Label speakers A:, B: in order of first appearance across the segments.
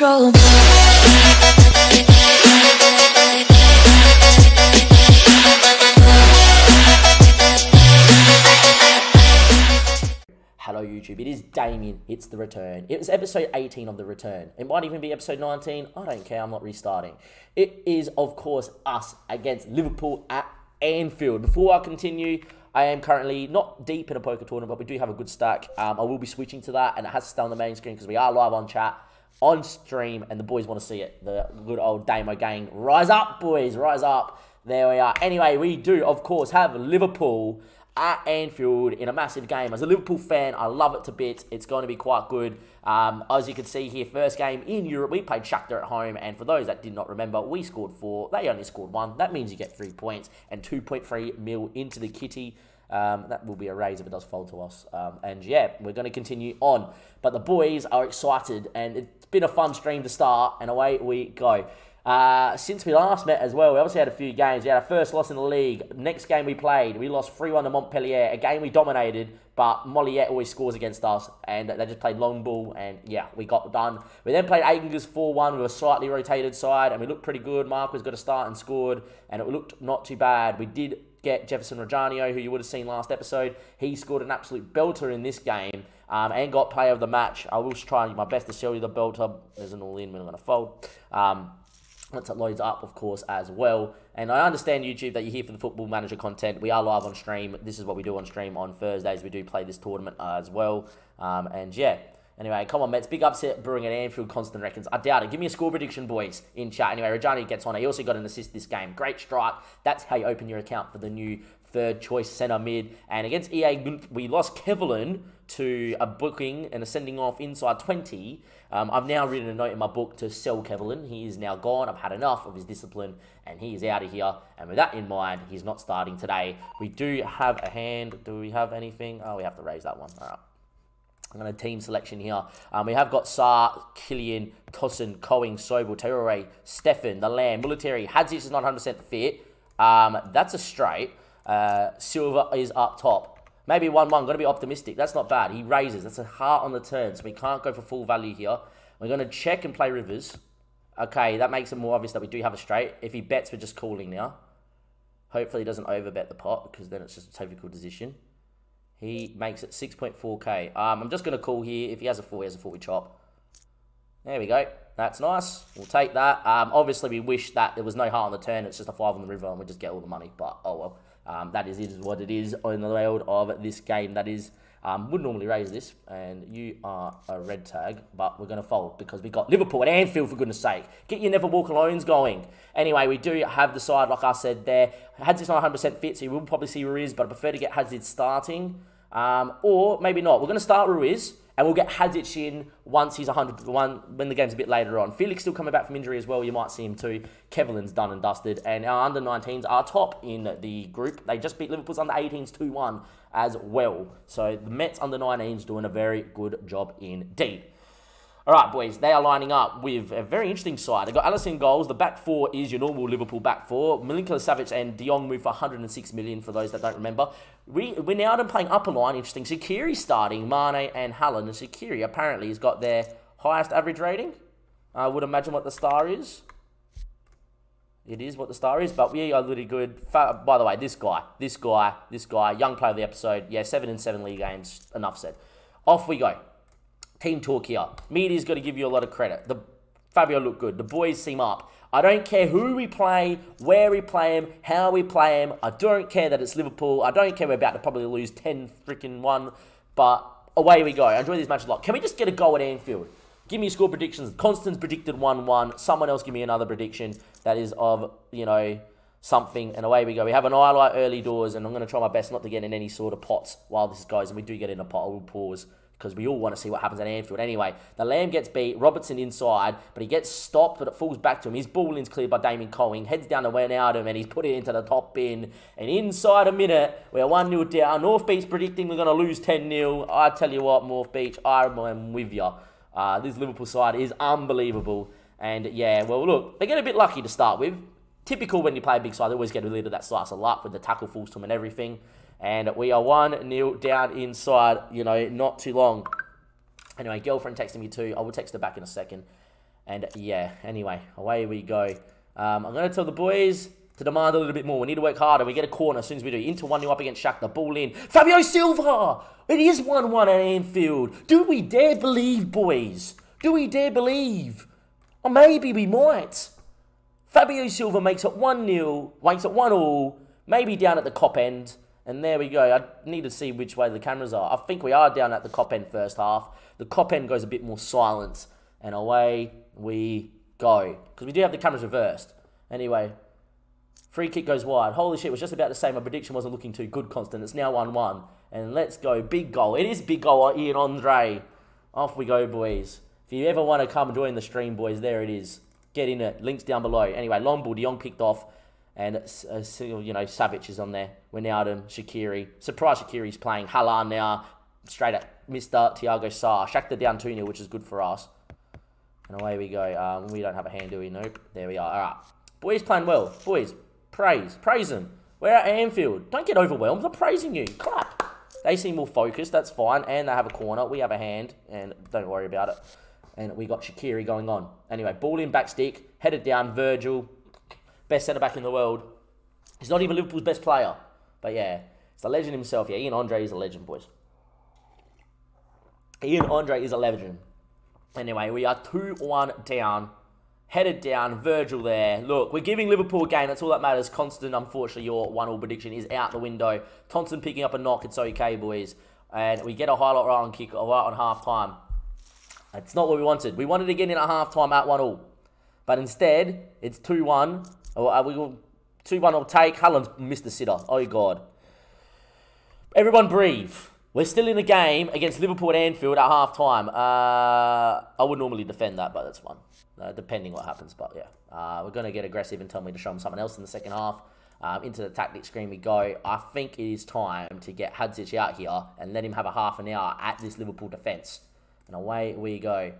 A: Hello YouTube, it is Damien, it's The Return. It was episode 18 of The Return. It might even be episode 19, I don't care, I'm not restarting. It is, of course, us against Liverpool at Anfield. Before I continue, I am currently not deep in a poker tournament, but we do have a good stack. Um, I will be switching to that, and it has to stay on the main screen because we are live on chat, on stream, and the boys want to see it. The good old Damo gang. Rise up, boys, rise up. There we are. Anyway, we do, of course, have Liverpool at Anfield in a massive game. As a Liverpool fan, I love it to bits. It's going to be quite good. Um, as you can see here, first game in Europe, we played Shakhtar at home. And for those that did not remember, we scored four. They only scored one. That means you get three points and 2.3 mil into the kitty. Um, that will be a raise if it does fall to us. Um, and yeah, we're going to continue on. But the boys are excited, and it's been a fun stream to start, and away we go. Uh, since we last met as well, we obviously had a few games. We had our first loss in the league. Next game we played, we lost 3 1 to Montpellier. A game we dominated, but Moliette always scores against us. And they just played long ball, and yeah, we got done. We then played Angers 4 1 with a slightly rotated side, and we looked pretty good. Mark was got a start and scored, and it looked not too bad. We did get Jefferson Rojanio, who you would have seen last episode. He scored an absolute belter in this game. Um, and got player of the match. I will try my best to show you the belter. There's an all in when I'm going to fold. Um, once it loads up, of course, as well. And I understand, YouTube, that you're here for the Football Manager content. We are live on stream. This is what we do on stream on Thursdays. We do play this tournament as well. Um, and yeah. Anyway, come on, Metz. Big upset brewing at Anfield. Constant reckons. I doubt it. Give me a score prediction, boys, in chat. Anyway, Rajani gets on. He also got an assist this game. Great strike. That's how you open your account for the new third choice centre mid. And against EA, we lost Kevlin to a booking and a sending off inside 20. Um, I've now written a note in my book to sell Kevlin. He is now gone. I've had enough of his discipline and he is out of here. And with that in mind, he's not starting today. We do have a hand. Do we have anything? Oh, we have to raise that one. All right. I'm going to team selection here. Um, we have got Sarr, Killian, Tosin, Coing, Sobel, Traore, Stefan, the Lamb, Military. Hadzic is not 100% fit. Um, that's a straight. Uh, Silva is up top. Maybe 1 1. Got to be optimistic. That's not bad. He raises. That's a heart on the turn. So we can't go for full value here. We're going to check and play Rivers. Okay, that makes it more obvious that we do have a straight. If he bets, we're just calling now. Hopefully he doesn't overbet the pot because then it's just a typical decision. He makes it 6.4k. Um, I'm just going to call here. If he has a 4, he has a 4 we chop. There we go. That's nice. We'll take that. Um, obviously, we wish that there was no heart on the turn. It's just a 5 on the river and we just get all the money. But, oh well. Um, that is, is what it is in the world of this game. That is, um, would normally raise this, and you are a red tag, but we're going to fold because we got Liverpool at Anfield, for goodness sake. Get your Never Walk Alones going. Anyway, we do have the side, like I said there. Hadzic's not 100% fit, so you will probably see Ruiz, but I prefer to get Hadzid starting. Um, or maybe not. We're going to start Ruiz and we'll get Hadzic in once he's 100 one when the game's a bit later on. Felix still coming back from injury as well. You might see him too. Kevlin's done and dusted, and our under 19s are top in the group. They just beat Liverpool's under 18s 2 1 as well. So the Metz under 19s doing a very good job indeed. All right, boys, they are lining up with a very interesting side. They've got Alisson goals. The back four is your normal Liverpool back four. Milinkovic Savic and De move for 106 million for those that don't remember. We, we're now playing upper line. Interesting. Shaqiri starting, Mane and Haaland. And Shaqiri apparently has got their highest average rating. I would imagine what the star is. It is what the star is, but we are really good. By the way, this guy, this guy, this guy, young player of the episode. Yeah, seven and seven league games. Enough said. Off we go. Team talk here. Media's got to give you a lot of credit. The Fabio looked good. The boys seem up. I don't care who we play, where we play him, how we play him. I don't care that it's Liverpool. I don't care we're about to probably lose 10 freaking 1. But away we go. I enjoy these matches a lot. Can we just get a goal at Anfield? Give me score predictions. Constance predicted 1 1. Someone else give me another prediction that is of, you know, something. And away we go. We have an highlight early doors, and I'm going to try my best not to get in any sort of pots while this goes. And we do get in a pot. I will pause because we all want to see what happens at Anfield. Anyway, the Lamb gets beat, Robertson inside, but he gets stopped, but it falls back to him. His ball in's cleared by Damien Coing, heads down to Wijnaldum, and he's put it into the top bin. And inside a minute, we're 1 0 down. North Beach predicting we're going to lose 10 0. I tell you what, North Beach, I am with you. Uh, this Liverpool side is unbelievable. And yeah, well, look, they get a bit lucky to start with. Typical when you play a big side, they always get a little of that slice of luck with the tackle falls to them and everything. And we are 1 0 down inside, you know, not too long. Anyway, girlfriend texting me too. I will text her back in a second. And yeah, anyway, away we go. Um, I'm going to tell the boys to demand a little bit more. We need to work harder. We get a corner as soon as we do. Into 1 0 up against the Ball in. Fabio Silva! It is 1 1 at Anfield. Do we dare believe, boys? Do we dare believe? Or maybe we might. Fabio Silva makes it 1 0, makes it 1 all, maybe down at the Kop end. And there we go. I need to see which way the cameras are. I think we are down at the Kop end first half. The Kop end goes a bit more silence. And away we go. Because we do have the cameras reversed. Anyway, Free kick goes wide. Holy shit, was just about to say my prediction wasn't looking too good, Constant. It's now 1 1. And let's go. Big goal. It is big goal, Ian Andre. Off we go, boys. If you ever want to come join the stream, boys, there it is. Get in it. Links down below. Anyway, long ball. De Jong picked off. And, uh, you know, Savic is on there. Wijnaldum, Shaqiri. Surprise Shaqiri's playing. Haaland now. Straight at Mr. Thiago Sarr. Shakhtar down 2 0, which is good for us. And away we go. Um, we don't have a hand, do we? Nope. There we are. All right. Boys playing well. Boys, Praise. Praise them. We're at Anfield. Don't get overwhelmed. I'm praising you. Clap. They seem more focused. That's fine. And they have a corner. We have a hand. And don't worry about it. And we got Shaqiri going on. Anyway, ball in back stick. Headed down. Virgil. Best centre back in the world. He's not even Liverpool's best player. But yeah, it's the legend himself. Yeah, Ian Andre is a legend, boys. Ian Andre is a legend. Anyway, we are 2 1 down headed down. Virgil there. Look, we're giving Liverpool a game. That's all that matters. Constant, unfortunately, your one all prediction is out the window. Thompson picking up a knock. It's okay, boys. And we get a highlight right on kick, right on half time. That's not what we wanted. We wanted to get in at half time at 1 all. But instead, it's 2 1. Uh, we will 2 1 will take. Haaland's missed the sitter. Oh, God. Everyone breathe. We're still in the game against Liverpool at Anfield at half time. Uh, I would normally defend that, but that's fine uh, depending what happens. But yeah, uh, we're going to get aggressive and tell me to show them something else in the second half. Um, into the tactic screen we go. I think it is time to get Hadzic out here and let him have a half an hour at this Liverpool defence. And away we go.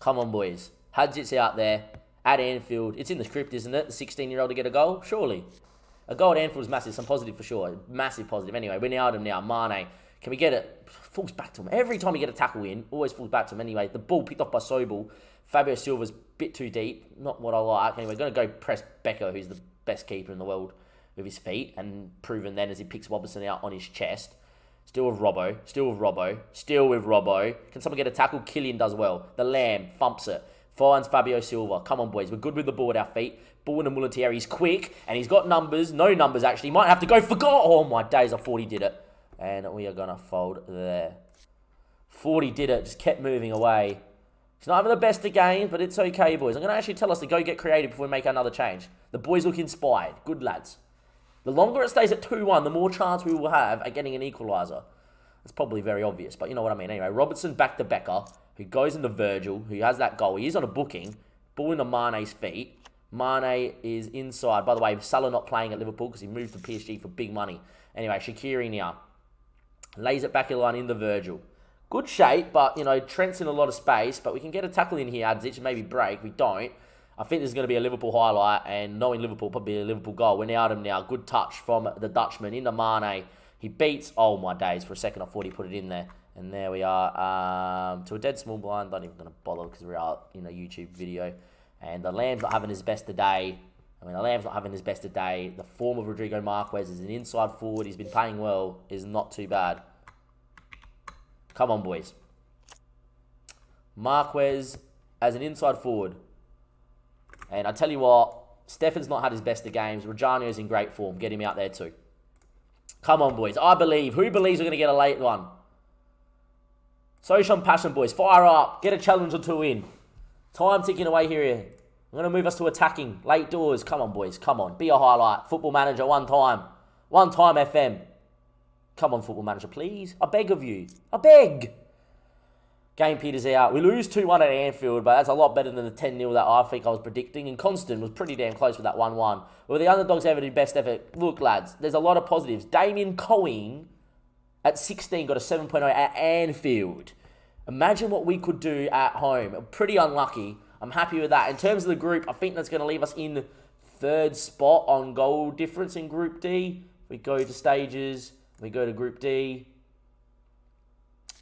A: Come on, boys. Hadzic's out there at Anfield. It's in the script, isn't it? The 16 year old to get a goal? Surely. A goal at Anfield is massive. Some positive for sure. Massive positive. Anyway, we're now him now. Mane. Can we get it? Falls back to him. Every time we get a tackle in, always falls back to him. Anyway, the ball picked up by Sobel. Fabio Silva's bit too deep. Not what I like. Anyway, going to go press Becker, who's the best keeper in the world, with his feet, and proven then as he picks Robertson out on his chest. Still with Robbo. Still with Robbo. Still with Robbo. Can someone get a tackle? Killian does well. The Lamb thumps it. Finds Fabio Silva. Come on, boys. We're good with the ball at our feet. Ball in the He's quick, and he's got numbers. No numbers, actually. Might have to go for goal. Oh, my days. I thought he did it. And we are going to fold there. 40 did it. Just kept moving away. It's not having the best of games, but it's okay, boys. I'm going to actually tell us to go get creative before we make another change. The boys look inspired. Good lads. The longer it stays at 2-1, the more chance we will have at getting an equaliser. It's probably very obvious, but you know what I mean. Anyway, Robertson back to Becker, who goes into Virgil, who has that goal. He is on a booking. Ball into Mane's feet. Mane is inside. By the way, Salah not playing at Liverpool because he moved to PSG for big money. Anyway, Shaqiri now. Lays it back in line in the Virgil. Good shape, but, you know, Trent's in a lot of space, but we can get a tackle in here, Adzic, maybe break. We don't. I think there's going to be a Liverpool highlight, and knowing Liverpool, probably a Liverpool goal. We're now him now. Good touch from the Dutchman into Mane. He beats, oh my days, for a second I thought he put it in there. And there we are. Um, to a dead small blind, not even going to bother because we're out in a YouTube video. And the Lamb's not having his best today. I mean, the Lamb's not having his best today. The form of Rodrigo Marquez is an inside forward. He's been playing well. Is not too bad. Come on, boys. Marquez as an inside forward. And I tell you what, Stefan's not had his best of games. Rojanio's in great form. Get him out there too. Come on, boys. I believe. Who believes we're going to get a late one? Social passion, boys. Fire up. Get a challenge or two in. Time ticking away here. I'm going to move us to attacking. Late doors. Come on, boys. Come on. Be a highlight. Football manager, one time. One time FM. Come on, football manager, please. I beg of you. I beg. Game peters out. We lose 2 1 at Anfield, but that's a lot better than the 10 0 that I think I was predicting. And Constant was pretty damn close with that 1 1. Well, the underdogs ever did best effort. Look, lads, there's a lot of positives. Damien Coing at 16 got a 7.0 at Anfield. Imagine what we could do at home. Pretty unlucky. I'm happy with that. In terms of the group, I think that's going to leave us in third spot on goal difference in Group D. We go to stages. We go to Group D.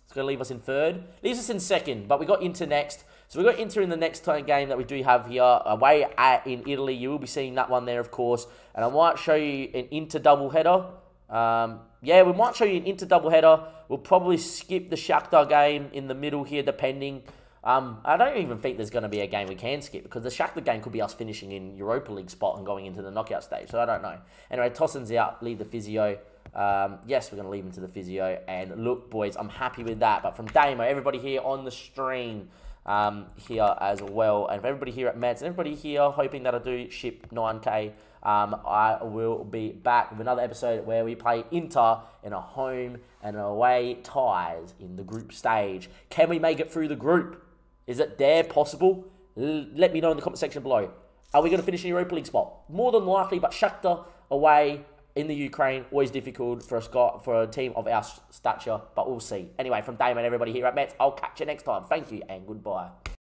A: It's going to leave us in third. Leaves us in second, but we got Inter next. So we got Inter in the next game that we do have here away at in Italy. You will be seeing that one there, of course. And I might show you an Inter double header. Um, yeah, we might show you an Inter double header. We'll probably skip the Shakhtar game in the middle here, depending. Um, I don't even think there's going to be a game we can skip because the Shakhtar game could be us finishing in Europa League spot and going into the knockout stage. So I don't know. Anyway, Tosin's out. Leave the physio. Um, yes, we're going to leave him to the physio. And look, boys, I'm happy with that. But from Damo, everybody here on the stream um, here as well, and everybody here at Metz, and everybody here hoping that I do ship 9K, um, I will be back with another episode where we play Inter in a home and away ties in the group stage. Can we make it through the group? Is it there possible? L- let me know in the comment section below. Are we going to finish in Europa League spot? More than likely, but Shakhtar away in the Ukraine, always difficult for a Scot, for a team of our stature, but we'll see. Anyway, from Damon, everybody here at Metz, I'll catch you next time. Thank you and goodbye.